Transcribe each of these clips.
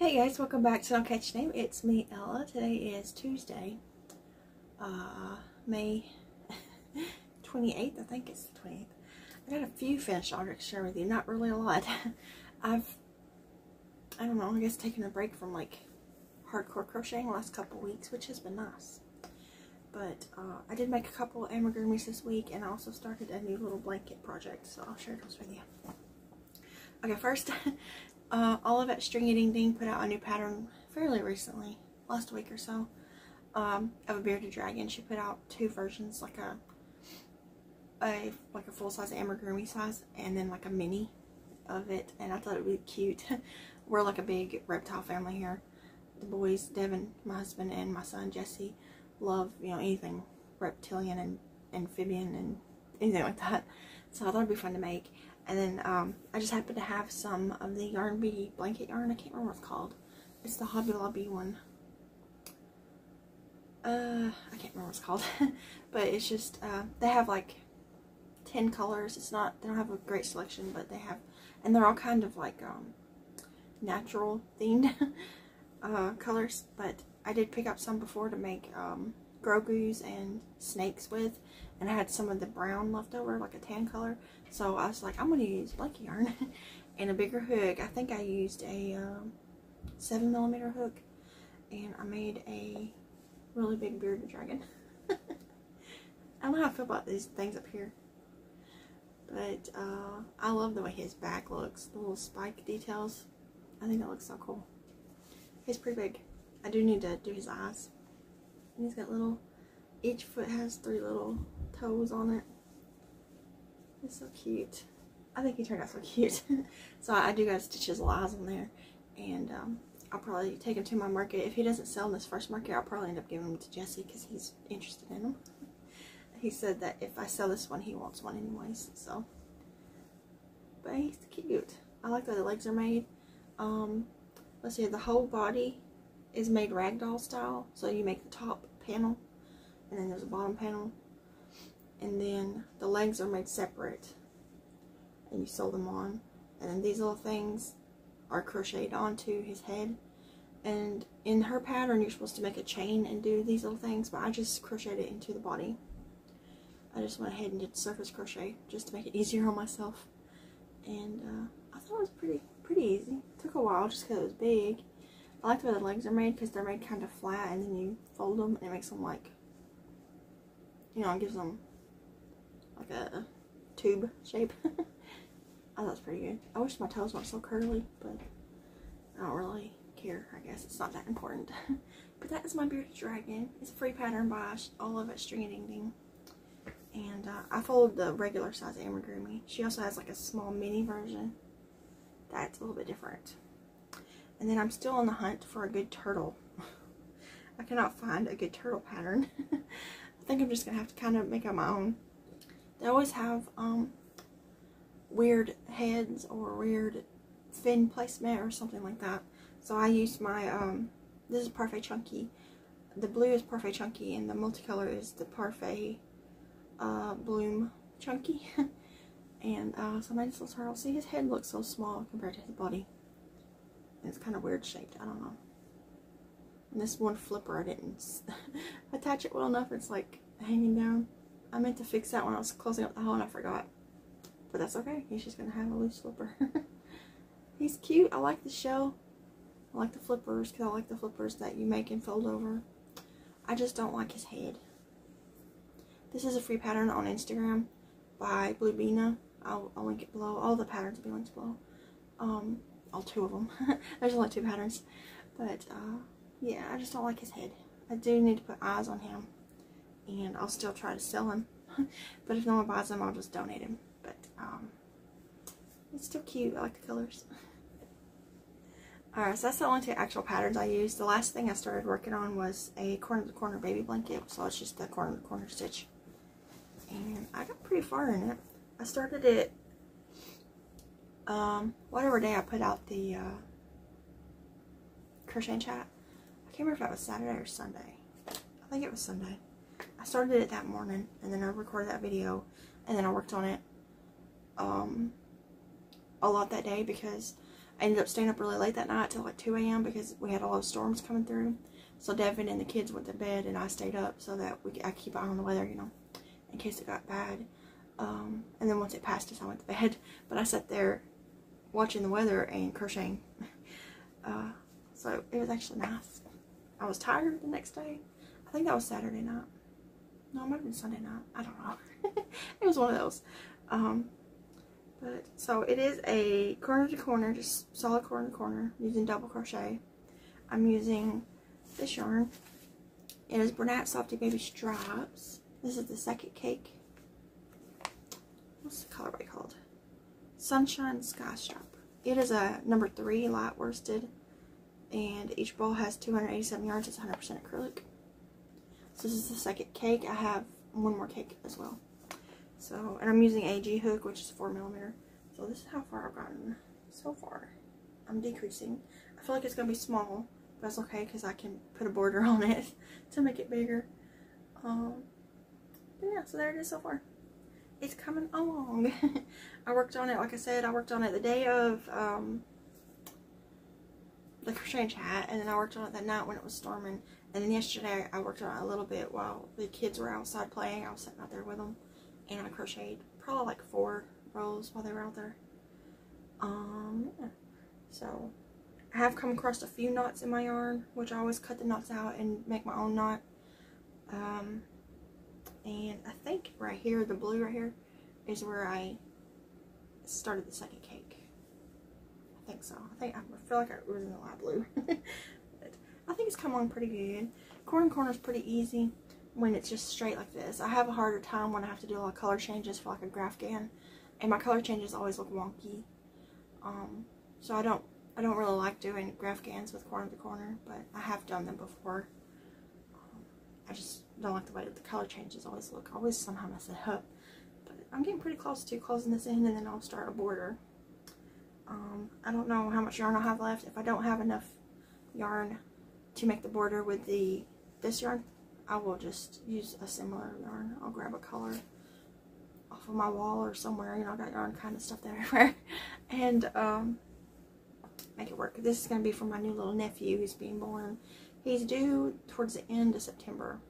Hey guys, welcome back to No Catchy Name. It's me, Ella. Today is Tuesday, uh, May 28th. I think it's the 28th. I got a few finished objects to share with you. Not really a lot. I've, I don't know, I guess taken a break from like hardcore crocheting the last couple weeks, which has been nice. But uh, I did make a couple amigurumis this week, and I also started a new little blanket project, so I'll share those with you. Okay, first, uh, Olivet Stringy Ding Ding put out a new pattern fairly recently, last week or so, um, of a bearded dragon. She put out two versions, like a a like a full size amigurumi size, and then like a mini of it. And I thought it would be cute. We're like a big reptile family here. The boys, Devin, my husband, and my son Jesse, love you know anything reptilian and amphibian and anything like that. So I thought it'd be fun to make. And then um, I just happened to have some of the Yarn Bee blanket yarn. I can't remember what it's called. It's the Hobby Lobby one. Uh, I can't remember what it's called. but it's just, uh, they have like 10 colors. It's not, they don't have a great selection, but they have, and they're all kind of like um, natural themed uh, colors. But I did pick up some before to make um, Grogu's and snakes with. And I had some of the brown left over, like a tan color. So I was like, I'm going to use blanket yarn and a bigger hook. I think I used a um, 7 millimeter hook. And I made a really big bearded dragon. I don't know how I feel about these things up here. But uh, I love the way his back looks. The little spike details. I think that looks so cool. He's pretty big. I do need to do his eyes. And he's got little, each foot has three little toes on it. It's so cute. I think he turned out so cute. so I do got to stitch his eyes on there. And um, I'll probably take him to my market. If he doesn't sell in this first market, I'll probably end up giving him to Jesse because he's interested in them. he said that if I sell this one, he wants one anyways. So, but he's cute. I like the way the legs are made. Um, let's see, the whole body is made ragdoll style. So you make the top panel, and then there's a bottom panel, and then the legs are made separate, and you sew them on. And then these little things are crocheted onto his head. And in her pattern, you're supposed to make a chain and do these little things, but I just crocheted it into the body. I just went ahead and did surface crochet just to make it easier on myself. And uh, I thought it was pretty pretty easy. It took a while just because it was big. I like the way the legs are made because they're made kind of flat and then you fold them and it makes them like, you know, it gives them like a tube shape. I thought it was pretty good. I wish my toes weren't so curly, but I don't really care. I guess it's not that important. but that is my bearded dragon. It's a free pattern by Olivet Stringy Ding Ding. And uh, I folded the regular size amigurumi. She also has like a small mini version. That's a little bit different. And then I'm still on the hunt for a good turtle. I cannot find a good turtle pattern. I think I'm just going to have to kind of make up my own. They always have um, weird heads or weird fin placement or something like that. So I used my, um, this is Parfait Chunky. The blue is Parfait Chunky and the multicolor is the Parfait uh, Bloom Chunky. and uh, so made this little turtle. See, his head looks so small compared to his body. It's kind of weird shaped. I don't know. And this one flipper, I didn't attach it well enough. It's like hanging down. I meant to fix that when I was closing up the hole and I forgot. But that's okay. He's just going to have a loose flipper. He's cute. I like the shell. I like the flippers because I like the flippers that you make and fold over. I just don't like his head. This is a free pattern on Instagram by Bluebina. I'll, I'll link it below. All the patterns will be linked below. Um, all two of them. There's only two patterns. But, uh, yeah, I just don't like his head. I do need to put eyes on him. And I'll still try to sell them. but if no one buys them, I'll just donate them. But, um, it's still cute. I like the colors. Alright, so that's the only two actual patterns I used. The last thing I started working on was a corner-to-corner -corner baby blanket. So it's just the corner-to-corner -corner stitch. And I got pretty far in it. I started it um, whatever day I put out the uh, crochet chat. I can't remember if that was Saturday or Sunday. I think it was Sunday. I started it that morning and then I recorded that video and then I worked on it um, a lot that day because I ended up staying up really late that night till like 2 a.m. because we had a lot of storms coming through. So Devin and the kids went to bed and I stayed up so that we I keep eye on the weather, you know, in case it got bad. Um, and then once it passed us, I went to bed. But I sat there watching the weather and crocheting. Uh, so it was actually nice. I was tired the next day. I think that was Saturday night. No, it might have been Sunday night. I don't know. it was one of those. Um, but so it is a corner to corner, just solid corner to corner, using double crochet. I'm using this yarn. It is Bernat Softy Baby Stripes. This is the second cake. What's the colorway called? Sunshine Sky Stripe. It is a number three light worsted, and each ball has 287 yards. It's 100% acrylic. So this is the second cake. I have one more cake as well. So, and I'm using a G hook, which is 4 millimeter. So this is how far I've gotten so far. I'm decreasing. I feel like it's going to be small, but that's okay because I can put a border on it to make it bigger. Um, but yeah, so there it is so far. It's coming along. I worked on it, like I said, I worked on it the day of um, the crochet chat, and then I worked on it that night when it was storming. And then yesterday I worked on it a little bit while the kids were outside playing. I was sitting out there with them and I crocheted probably like four rows while they were out there. Um, yeah. So I have come across a few knots in my yarn, which I always cut the knots out and make my own knot. Um, and I think right here, the blue right here, is where I started the second cake. I think so. I think I feel like I was in the light blue. I think it's come on pretty good. Corner corner is pretty easy when it's just straight like this. I have a harder time when I have to do a lot of color changes for like a graphghan. And my color changes always look wonky. Um, so I don't I don't really like doing graphghans with corner to corner, but I have done them before. Um, I just don't like the way the color changes always look. I always somehow mess it up. But I'm getting pretty close to closing this in and then I'll start a border. Um, I don't know how much yarn I'll have left. If I don't have enough yarn to make the border with the this yarn, I will just use a similar yarn. I'll grab a color off of my wall or somewhere. You know, I got yarn kind of stuff everywhere. and um, make it work. This is going to be for my new little nephew who's being born. He's due towards the end of September.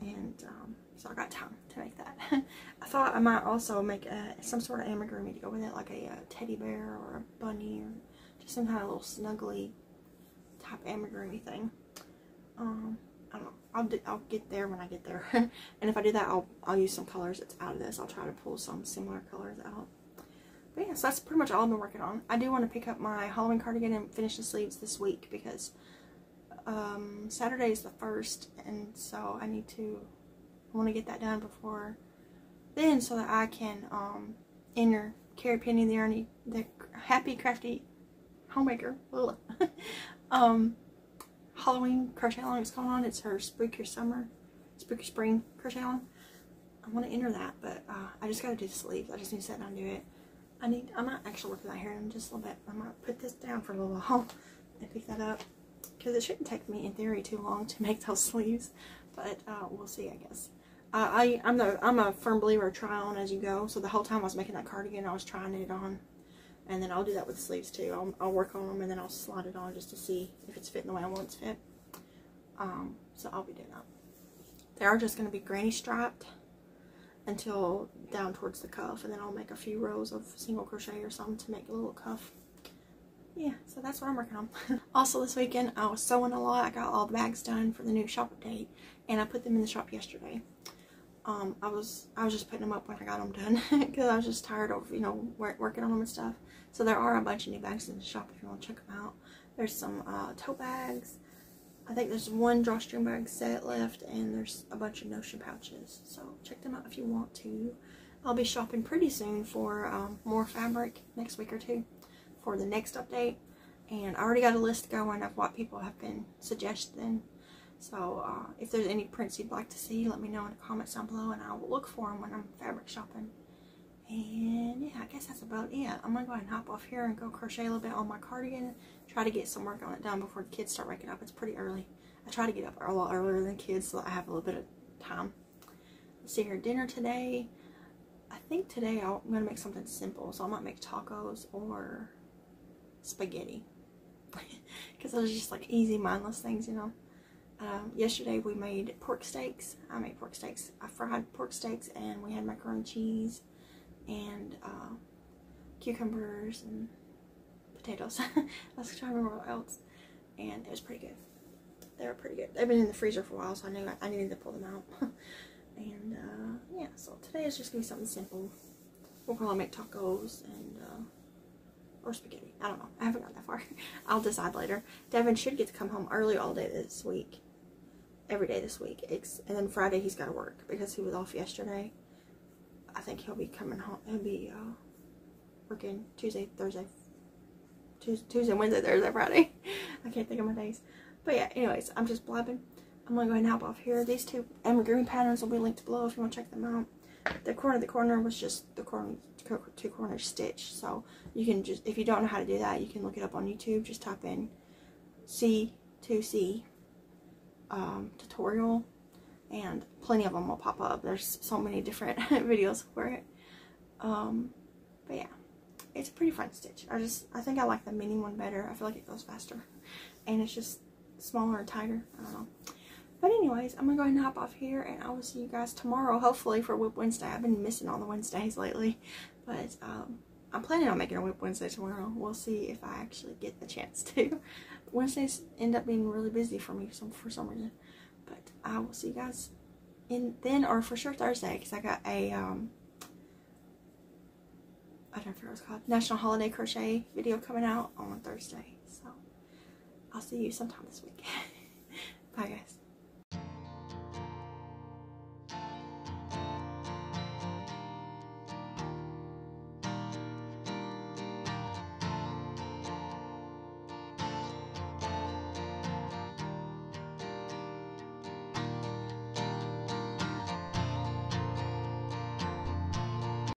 And um, so I got time to make that. I thought I might also make a, some sort of amigurumi to go with it, like a, a teddy bear or a bunny or just some kind of little snuggly type amigurumi anything. Um, I don't. I'll, do, I'll get there when I get there. and if I do that, I'll, I'll use some colors that's out of this. I'll try to pull some similar colors out. But yeah, so that's pretty much all I've been working on. I do want to pick up my Halloween cardigan and finish the sleeves this week because um, Saturday is the first, and so I need to, I want to get that done before then so that I can um, enter Carrie Penny, the, Ernie, the happy crafty homemaker. um, Halloween crochet along is going on. It's her spooky summer, spooky spring crochet along. I want to enter that, but uh, I just got to do the sleeves. I just need to sit down and do it. I need, I might actually work that hair in just a little bit. I might put this down for a little while and pick that up. Because it shouldn't take me, in theory, too long to make those sleeves. But uh, we'll see, I guess. Uh, I, I'm, the, I'm a firm believer try on as you go. So the whole time I was making that cardigan, I was trying it on. And then I'll do that with the sleeves too. I'll, I'll work on them and then I'll slide it on just to see if it's fitting the way I want it to fit. Um, so I'll be doing that. They are just going to be granny striped until down towards the cuff. And then I'll make a few rows of single crochet or something to make a little cuff. Yeah, so that's what I'm working on. also this weekend I was sewing a lot. I got all the bags done for the new shop update. And I put them in the shop yesterday um, I was I was just putting them up when I got them done because I was just tired of you know work, working on them and stuff. So there are a bunch of new bags in the shop if you want to check them out. There's some uh, tote bags. I think there's one drawstring bag set left and there's a bunch of notion pouches. So check them out if you want to. I'll be shopping pretty soon for um, more fabric next week or two for the next update. And I already got a list going of what people have been suggesting so uh, if there's any prints you'd like to see, let me know in the comments down below and I will look for them when I'm fabric shopping. And yeah, I guess that's about it. I'm going to go ahead and hop off here and go crochet a little bit on my cardigan. Try to get some work on it done before the kids start waking up. It's pretty early. I try to get up a lot earlier than kids so I have a little bit of time. Let's see here, dinner today. I think today I'm going to make something simple. So I might make tacos or spaghetti. Because those are just like easy, mindless things, you know. Um, yesterday we made pork steaks. I made pork steaks. I fried pork steaks and we had macaroni and cheese and uh, cucumbers and potatoes. I was trying to remember what else. And it was pretty good. They were pretty good. They've been in the freezer for a while, so I knew I, I needed to pull them out. and uh, yeah, so today is just going to be something simple. We'll probably make tacos and uh, or spaghetti. I don't know. I haven't got that far. I'll decide later. Devin should get to come home early all day this week. Every day this week. It's, and then Friday he's got to work because he was off yesterday. I think he'll be coming home. He'll be uh, working Tuesday, Thursday, Tuesday, Wednesday, Thursday, Friday. I can't think of my days. But yeah, anyways, I'm just blabbing. I'm going to go ahead and hop off here. These two green patterns will be linked below if you want to check them out. The corner the corner was just the corner two corner stitch. So you can just, if you don't know how to do that, you can look it up on YouTube. Just type in C2C um, tutorial and plenty of them will pop up. There's so many different videos for it. Um, but yeah, it's a pretty fun stitch. I just, I think I like the mini one better. I feel like it goes faster. And it's just smaller and tighter. I don't know. But anyways, I'm going to go ahead and hop off here, and I will see you guys tomorrow, hopefully, for WIP Wednesday. I've been missing all the Wednesdays lately, but um, I'm planning on making a WIP Wednesday tomorrow. We'll see if I actually get the chance to. Wednesdays end up being really busy for me some, for some reason. But I will see you guys in then, or for sure Thursday, because I got a, um, I don't know what it's called, National Holiday Crochet video coming out on Thursday. So I'll see you sometime this week.